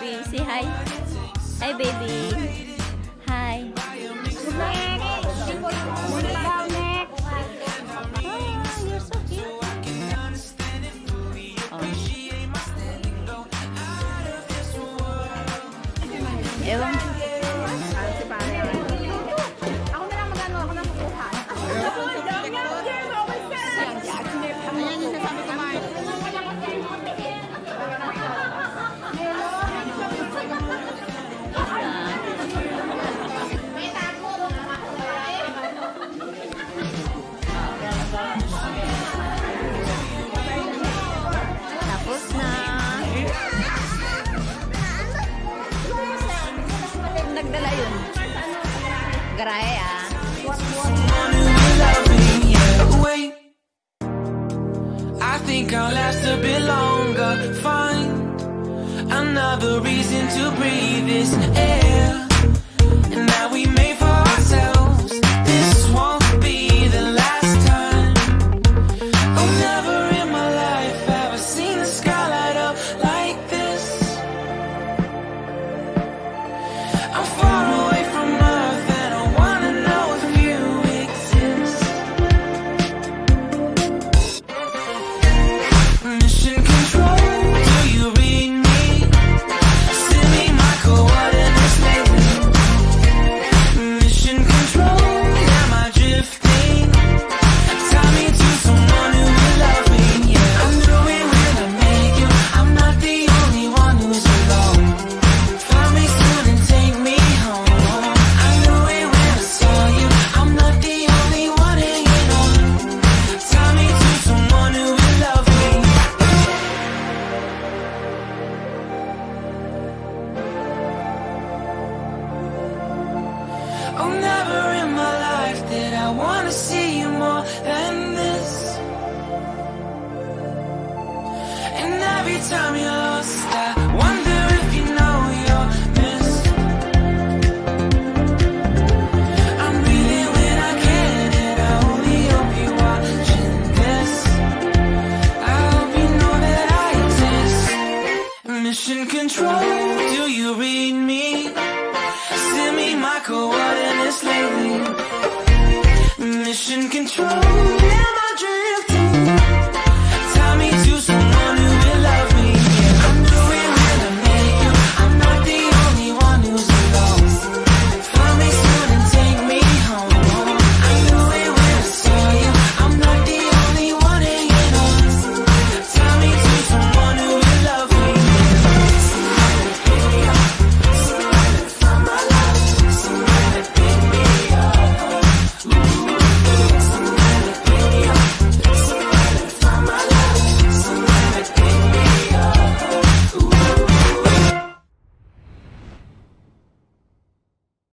Baby, say hi. Hi, baby. Hi. Ah, you're so cute. Oh. Ewan. Nagdala yun. Garahe ah. I think I'll last a bit longer. Find another reason to breathe this air. Oh, never in my life did I wanna see you more than this. And every time you're lost, I wonder if you know you're missed. I'm breathing when I can, and I only hope you're watching this. I hope you know that I exist. Mission control, do you read me? Send me my coordinates lately.